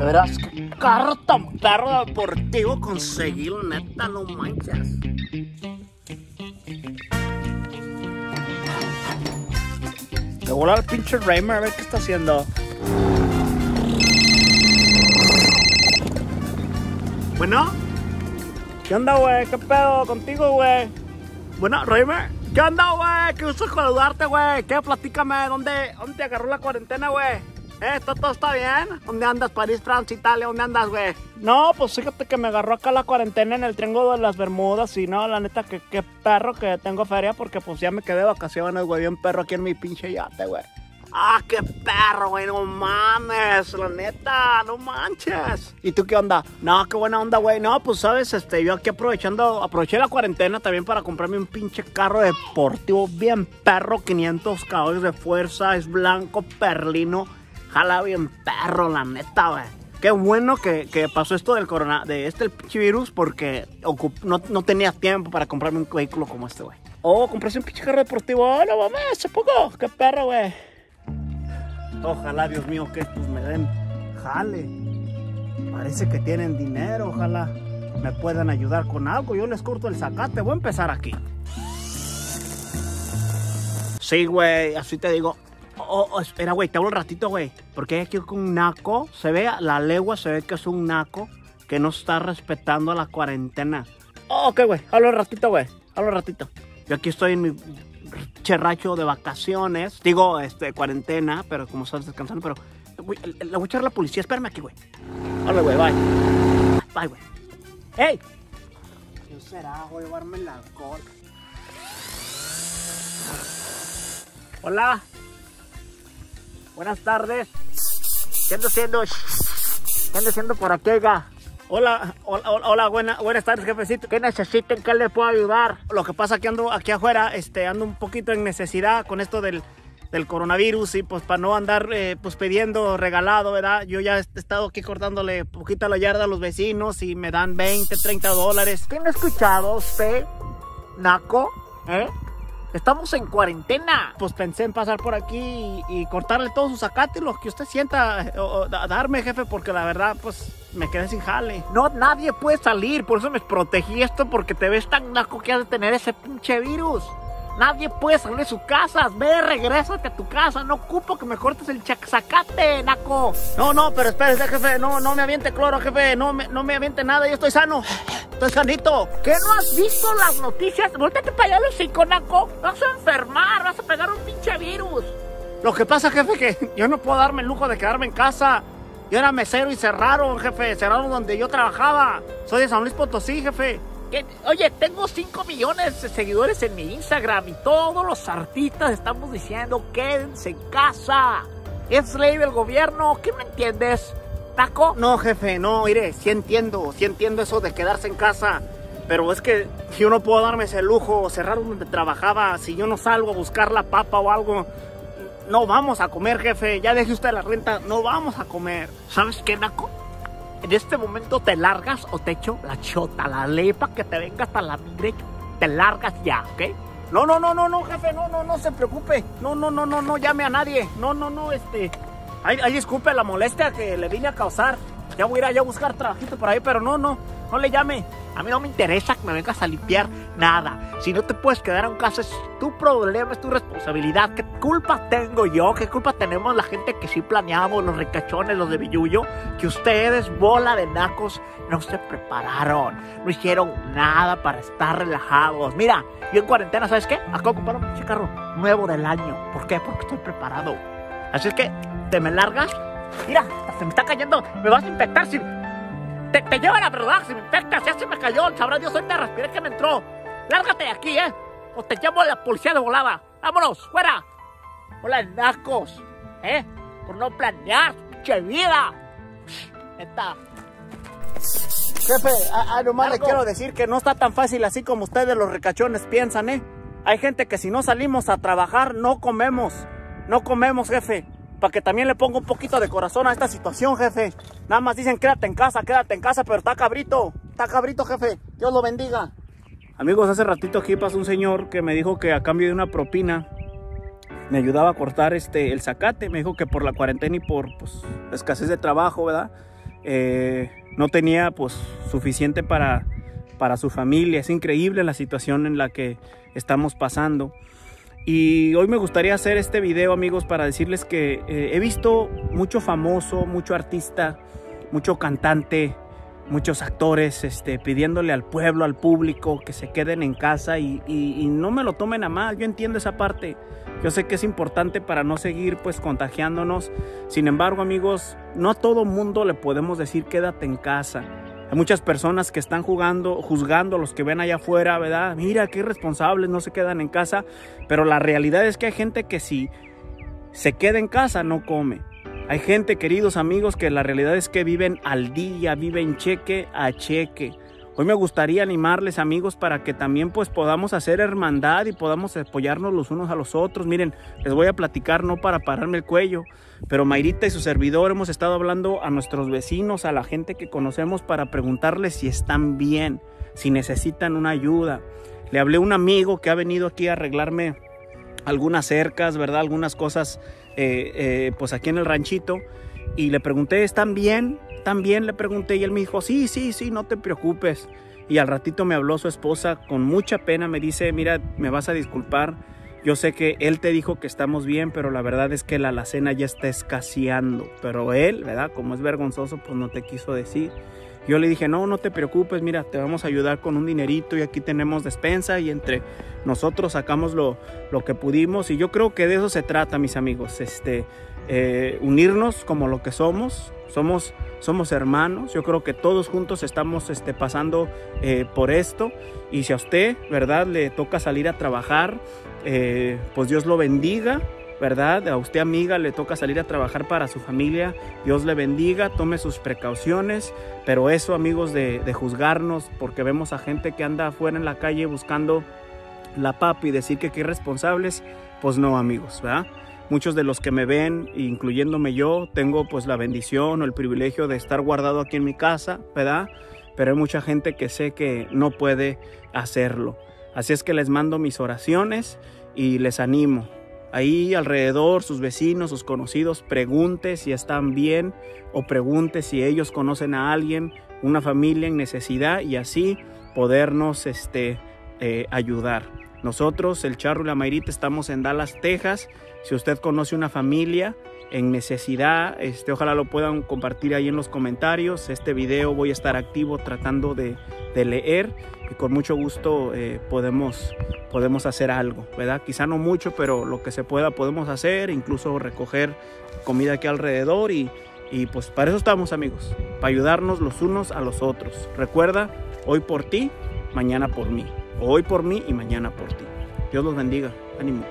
De veras, carro tan perro deportivo conseguí, neta, no manches. Le voy al pinche Raymer a ver qué está haciendo. Bueno, ¿qué onda, güey? ¿Qué pedo contigo, güey? Bueno, Raymer, ¿qué onda, güey? Qué gusto saludarte, güey. ¿Qué? Platícame, ¿dónde, dónde te agarró la cuarentena, güey? ¿Todo, ¿Todo está bien? ¿Dónde andas? París, Francia, Italia, ¿dónde andas, güey? No, pues fíjate que me agarró acá la cuarentena en el Triángulo de las Bermudas y no, la neta, que qué perro que tengo feria porque pues ya me quedé de vacaciones, güey, bien perro aquí en mi pinche yate, güey. Ah, qué perro, güey, no mames, la neta, no manches. ¿Y tú qué onda? No, qué buena onda, güey. No, pues sabes, este, yo aquí aprovechando, aproveché la cuarentena también para comprarme un pinche carro deportivo bien perro, 500 caballos de fuerza, es blanco, perlino, jala bien perro, la neta, güey. Qué bueno que, que pasó esto del corona, de este el pinche virus, porque no, no tenía tiempo para comprarme un vehículo como este, güey. Oh, compré un pinche carro deportivo. Oh, no mames, hace poco. Qué perro, güey. Ojalá, Dios mío, que estos me den jale. Parece que tienen dinero, ojalá me puedan ayudar con algo. Yo les corto el zacate, voy a empezar aquí. Sí, güey, así te digo. Oh, oh, espera, güey, te hablo un ratito, güey. Porque hay aquí un naco, se ve, la legua se ve que es un naco que no está respetando la cuarentena. Oh, ok, güey, hablo un ratito, güey, hablo un ratito. Yo aquí estoy en mi cherracho de vacaciones, digo, este, cuarentena, pero como estás descansando, pero güey, le voy a echar a la policía, espérame aquí, güey. Hola, güey, bye. Bye, güey. ¡Ey! ¿Quién será? Voy a llevarme el alcohol. Hola. Buenas tardes. ¿Qué ando haciendo? ¿Qué ando haciendo por aquí, oiga? Hola, hola, hola, buena- buenas tardes, jefecito. ¿Qué necesiten? ¿Qué le puedo ayudar? Lo que pasa es que ando aquí afuera, este, ando un poquito en necesidad con esto del, del coronavirus y pues para no andar eh, pues pidiendo regalado, ¿verdad? Yo ya he estado aquí cortándole poquita la yarda a los vecinos y me dan 20, 30 dólares. ¿Quién ha escuchado usted, Naco? ¿Eh? Estamos en cuarentena. Pues pensé en pasar por aquí y, y cortarle todos sus zacates, lo que usted sienta, o, o da- darme, jefe, porque la verdad, pues me quedé sin jale. No, nadie puede salir, por eso me protegí esto, porque te ves tan naco que has de tener ese pinche virus. Nadie puede salir de su casa. Ve, regrésate a tu casa. No ocupo que me cortes el chac- zacate, naco. No, no, pero espérese, jefe. No, no me aviente cloro, jefe. No me, no me aviente nada. Yo estoy sano. Estoy sanito. ¿Qué no has visto las noticias? Voltate para allá, los naco. Vas a enfermar. Vas a pegar un pinche virus. Lo que pasa, jefe, que yo no puedo darme el lujo de quedarme en casa. Yo era mesero y cerraron, jefe. Cerraron donde yo trabajaba. Soy de San Luis Potosí, jefe. Oye, tengo 5 millones de seguidores en mi Instagram y todos los artistas estamos diciendo quédense en casa. Es ley del gobierno. ¿Qué me entiendes? ¿Taco? No, jefe, no, mire, sí entiendo, sí entiendo eso de quedarse en casa. Pero es que yo no puedo darme ese lujo, cerrar donde trabajaba, si yo no salgo a buscar la papa o algo, no vamos a comer, jefe. Ya deje usted la renta, no vamos a comer. ¿Sabes qué, Naco? En este momento te largas o te echo la chota, la lepa que te venga hasta la migre. Te largas ya, ¿ok? No, no, no, no, no, jefe, no, no, no se preocupe. No, no, no, no, no llame a nadie. No, no, no, este. Ay, disculpe la molestia que le vine a causar. Ya voy a ir allá a buscar trabajito por ahí, pero no, no, no le llame. A mí no me interesa que me vengas a limpiar nada. Si no te puedes quedar en casa, es tu problema, es tu responsabilidad. ¿Qué culpa tengo yo? ¿Qué culpa tenemos la gente que sí planeamos, los ricachones, los de Billuyo? Que ustedes, bola de nacos, no se prepararon. No hicieron nada para estar relajados. Mira, yo en cuarentena, ¿sabes qué? Acabo de comprar un carro nuevo del año. ¿Por qué? Porque estoy preparado. Así es que, ¿te me largas? Mira, se me está cayendo. Me vas a infectar si... Te, te llevan a verdad, si me infectas, ya se me cayó. Sabrá Dios, ahorita respiré que me entró. Lárgate de aquí, ¿eh? O te llamo a la policía de volada. ¡Vámonos, fuera! Hola, nacos, ¿eh? Por no planear, pinche vida. Neta. Jefe, a, a nomás le quiero decir que no está tan fácil así como ustedes los ricachones piensan, ¿eh? Hay gente que si no salimos a trabajar no comemos. No comemos, jefe. Para que también le ponga un poquito de corazón a esta situación, jefe. Nada más dicen quédate en casa, quédate en casa, pero está cabrito. Está cabrito, jefe. Dios lo bendiga. Amigos, hace ratito aquí pasó un señor que me dijo que a cambio de una propina me ayudaba a cortar este el zacate. Me dijo que por la cuarentena y por pues, escasez de trabajo, ¿verdad? eh, no tenía pues suficiente para, para su familia. Es increíble la situación en la que estamos pasando. Y hoy me gustaría hacer este video amigos para decirles que eh, he visto mucho famoso, mucho artista, mucho cantante, muchos actores este, pidiéndole al pueblo, al público que se queden en casa y, y, no me lo tomen a mal, yo entiendo esa parte, yo sé que es importante para no seguir pues contagiándonos, sin embargo amigos, no a todo mundo le podemos decir quédate en casa, hay muchas personas que están jugando, juzgando a los que ven allá afuera, ¿verdad? Mira, qué irresponsables, no se quedan en casa. Pero la realidad es que hay gente que si se queda en casa no come. Hay gente, queridos amigos, que la realidad es que viven al día, viven cheque a cheque. Hoy me gustaría animarles amigos para que también pues podamos hacer hermandad y podamos apoyarnos los unos a los otros. Miren, les voy a platicar no para pararme el cuello, pero Mayrita y su servidor hemos estado hablando a nuestros vecinos, a la gente que conocemos para preguntarles si están bien, si necesitan una ayuda. Le hablé a un amigo que ha venido aquí a arreglarme algunas cercas, ¿verdad? Algunas cosas eh, eh, pues aquí en el ranchito y le pregunté, ¿están bien? También le pregunté y él me dijo, sí, sí, sí, no te preocupes. Y al ratito me habló su esposa con mucha pena, me dice, mira, me vas a disculpar, yo sé que él te dijo que estamos bien, pero la verdad es que la alacena ya está escaseando. Pero él, ¿verdad? Como es vergonzoso, pues no te quiso decir. Yo le dije, no, no te preocupes, mira, te vamos a ayudar con un dinerito y aquí tenemos despensa y entre nosotros sacamos lo, lo que pudimos y yo creo que de eso se trata, mis amigos, este, eh, unirnos como lo que somos, somos, somos hermanos, yo creo que todos juntos estamos este, pasando eh, por esto y si a usted, ¿verdad?, le toca salir a trabajar, eh, pues Dios lo bendiga, ¿verdad? A usted amiga le toca salir a trabajar para su familia, Dios le bendiga, tome sus precauciones, pero eso amigos de, juzgarnos porque vemos a gente que anda afuera en la calle buscando la papa y decir que qué irresponsables, pues no amigos, ¿verdad? Muchos de los que me ven, incluyéndome yo, tengo pues la bendición o el privilegio de estar guardado aquí en mi casa, ¿verdad? Pero hay mucha gente que sé que no puede hacerlo. Así es que les mando mis oraciones y les animo ahí alrededor, sus vecinos, sus conocidos, pregunte si están bien o pregunte si ellos conocen a alguien, una familia en necesidad y así podernos este, eh, ayudar. Nosotros, el Charro y la Mayrita, estamos en Dallas, Texas. Si usted conoce una familia en necesidad, este, ojalá lo puedan compartir ahí en los comentarios. Este video voy a estar activo tratando de, de leer y con mucho gusto eh, podemos podemos hacer algo, ¿verdad? Quizá no mucho, pero lo que se pueda podemos hacer, incluso recoger comida aquí alrededor y, y pues para eso estamos amigos, para ayudarnos los unos a los otros. Recuerda, hoy por ti, mañana por mí. Hoy por mí y mañana por ti. Dios los bendiga. Ánimo.